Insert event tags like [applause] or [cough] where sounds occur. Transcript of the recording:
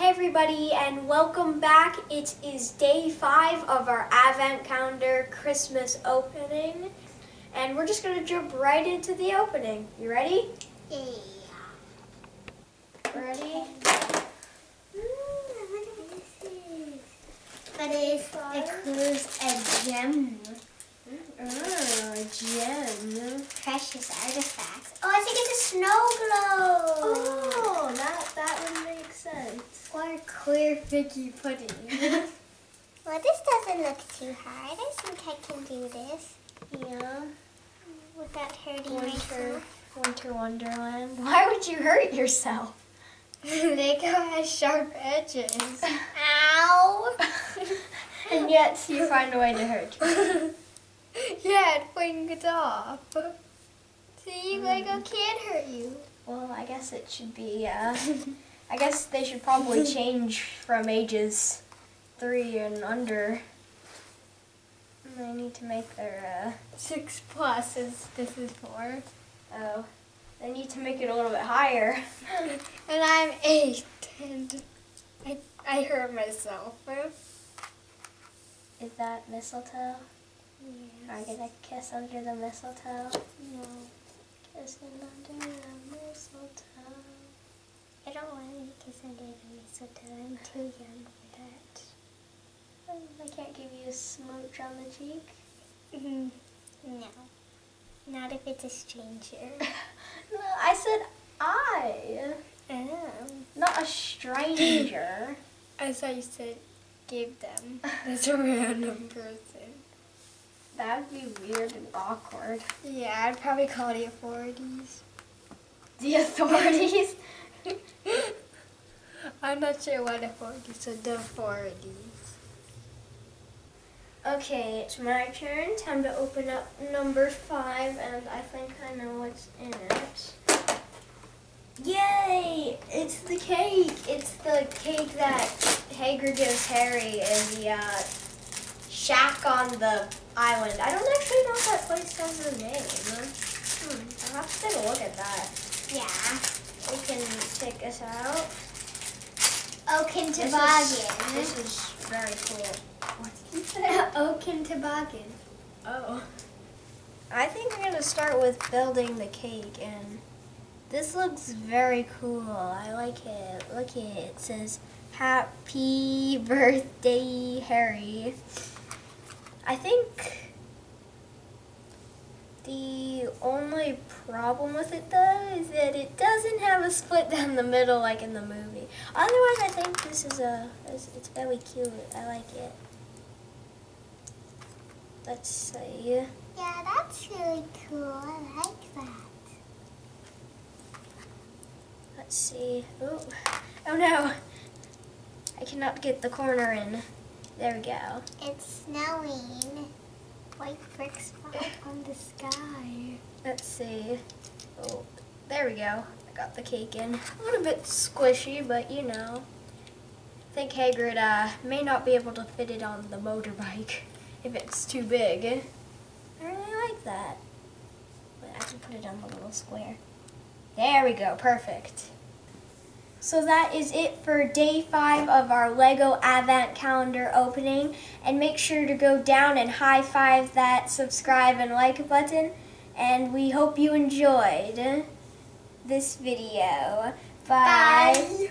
Hey everybody and welcome back. It is day five of our Advent Calendar Christmas opening. And we're just gonna jump right into the opening. You ready? Yeah. Ready? Mm, but it includes a gem. Oh, a gem. Precious artifacts. Oh, I think it's a snow globe. Oh, that, that would make Clear figgy pudding. [laughs] well, this doesn't look too hard. I think I can do this Yeah. without hurting Winter, myself. Winter Wonderland. [laughs] Why would you hurt yourself? [laughs] Lego has sharp edges. Ow! and yet you find a way to hurt yourself. yeah, it flings off. See, Lego can't hurt you. Well, I guess it should be, uh, I guess they should probably change from ages three and under. They need to make their, Six plus is this is for. uh, oh, they need to make it a little bit higher. [laughs] And I'm eight, and I, I hurt myself. Is that mistletoe? Are I gonna kiss under the mistletoe? No, Kissing under the mistletoe. I don't want to kiss under the mistletoe. I'm too young for that. Oh, I can't give you a smooch on the cheek. Mm-hmm. No, not if it's a stranger. [laughs] no, I said I, Oh. not a stranger. [clears throat] I thought you said give them. [laughs] That's a random person. that would be weird and awkward. Yeah, I'd probably call the authorities. The authorities. [laughs] [laughs] I'm not sure what authorities, so the authorities. Okay, it's my turn. Time to open up number five, and I think I know what's in it. Yay! It's the cake. It's the cake that Hagrid gives Harry in the uh, shack on the island. I don't actually know if that place has a name. Hmm, I'll have to take a look at that. Yeah. We can check this out. Oaken This is- toboggan. This is very cool. What did you say? Oaken toboggan. Oh. I think we're gonna start with building the cake and this looks very cool. I like it. Look at it. It says Happy Birthday Harry. I think the only problem with it though is that it doesn't have a split down the middle like in the movie. Otherwise I think this is a it's, it's very cute. I like it. Let's see. Yeah, that's really cool. I like that. Let's see. Oh, oh no. I cannot get the corner in. There we go. It's snowing. White bricks fall on the sky. Let's see. Oh, there we go. I got the cake in. A little bit squishy, but you know. I think Hagrid uh, may not be able to fit it on the motorbike [laughs] if it's too big. I really like that. But I can put it on the little square. There we go, perfect. So that is it for day five of our Lego Advent Calendar opening. And make sure to go down and high five that subscribe and like button. And we hope you enjoyed this video. Bye. Bye.